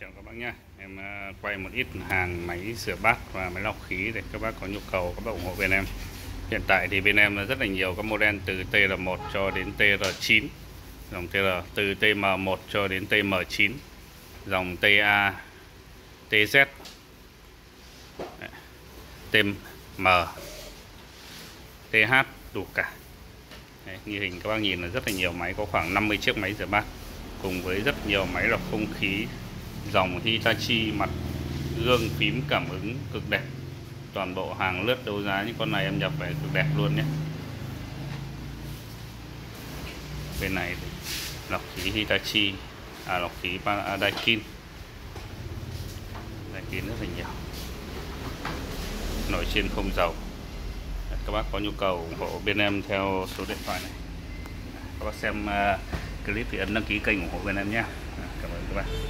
chào các bác nha em à, quay một ít hàng máy rửa bát và máy lọc khí để các bác có nhu cầu các bác ủng hộ bên em. Hiện tại thì bên em rất là nhiều các model từ TR1 cho đến TR9 dòng TR từ TM1 cho đến TM9 dòng TA TZ TM TH đủ cả. Đấy, như hình các bác nhìn là rất là nhiều máy có khoảng 50 chiếc máy rửa bát cùng với rất nhiều máy lọc không khí dòng Hitachi mặt gương phím cảm ứng cực đẹp. Toàn bộ hàng lướt đấu giá những con này em nhập về cực đẹp luôn nhé. Bên này lọc khí Hitachi à lọc khí à, Daikin Daikin rất là nhiều. Nổi trên không dầu các bác có nhu cầu ủng hộ bên em theo số điện thoại này. Các bác xem uh, clip thì ấn đăng ký kênh ủng hộ bên em nhé. À, cảm ơn các bạn